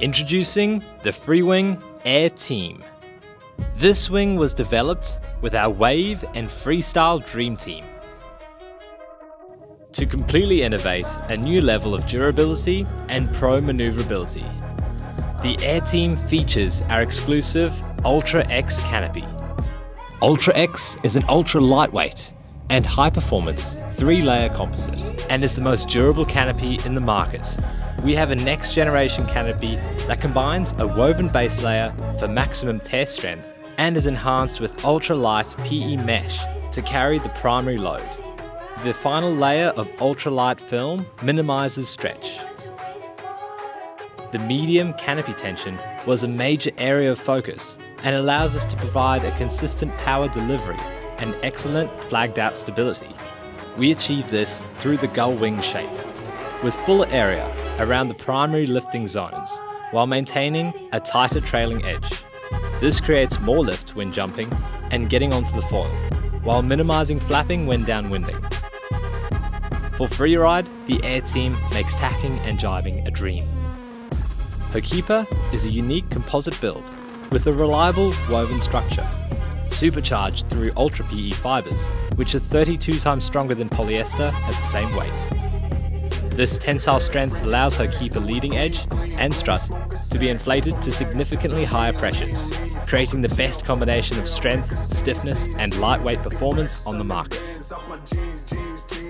Introducing the Freewing Air Team. This wing was developed with our Wave and Freestyle Dream Team to completely innovate a new level of durability and pro maneuverability. The Air Team features our exclusive Ultra X canopy. Ultra X is an ultra lightweight and high performance three layer composite and is the most durable canopy in the market. We have a next generation canopy that combines a woven base layer for maximum tear strength and is enhanced with ultra light PE mesh to carry the primary load. The final layer of ultralight film minimizes stretch. The medium canopy tension was a major area of focus and allows us to provide a consistent power delivery and excellent flagged out stability. We achieve this through the gull wing shape, with fuller area around the primary lifting zones, while maintaining a tighter trailing edge. This creates more lift when jumping and getting onto the foil, while minimizing flapping when downwinding. For freeride, the Air Team makes tacking and jiving a dream. Ho'okipa is a unique composite build with a reliable woven structure, supercharged through Ultra PE fibres, which are 32 times stronger than polyester at the same weight. This tensile strength allows Ho'okipa leading edge and strut to be inflated to significantly higher pressures, creating the best combination of strength, stiffness, and lightweight performance on the market.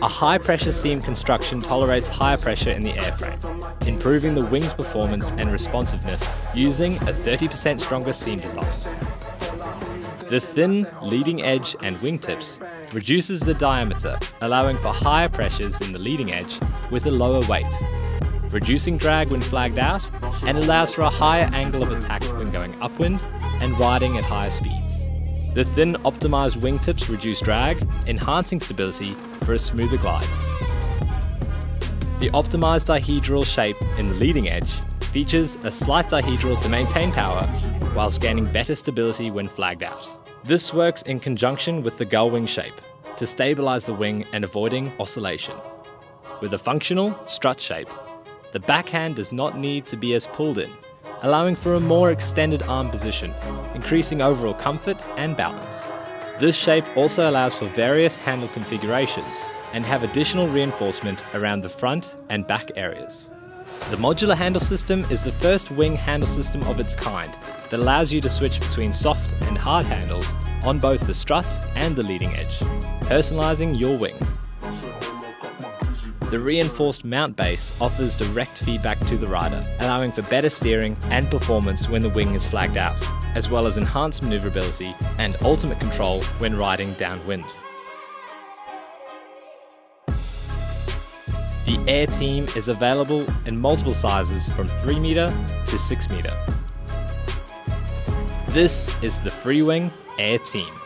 A high pressure seam construction tolerates higher pressure in the airframe, improving the wing's performance and responsiveness using a 30% stronger seam design. The thin leading edge and wingtips reduces the diameter, allowing for higher pressures in the leading edge with a lower weight, reducing drag when flagged out, and allows for a higher angle of attack when going upwind and riding at higher speeds. The thin optimized wingtips reduce drag, enhancing stability for a smoother glide. The optimized dihedral shape in the leading edge features a slight dihedral to maintain power whilst gaining better stability when flagged out. This works in conjunction with the gull wing shape to stabilize the wing and avoiding oscillation. With a functional strut shape, the backhand does not need to be as pulled in, allowing for a more extended arm position, increasing overall comfort and balance. This shape also allows for various handle configurations and have additional reinforcement around the front and back areas. The modular handle system is the first wing handle system of its kind that allows you to switch between soft and hard handles on both the strut and the leading edge, personalizing your wing. The reinforced mount base offers direct feedback to the rider, allowing for better steering and performance when the wing is flagged out, as well as enhanced maneuverability and ultimate control when riding downwind. The Air Team is available in multiple sizes from 3 meter to 6 meter. This is the Freewing Air Team.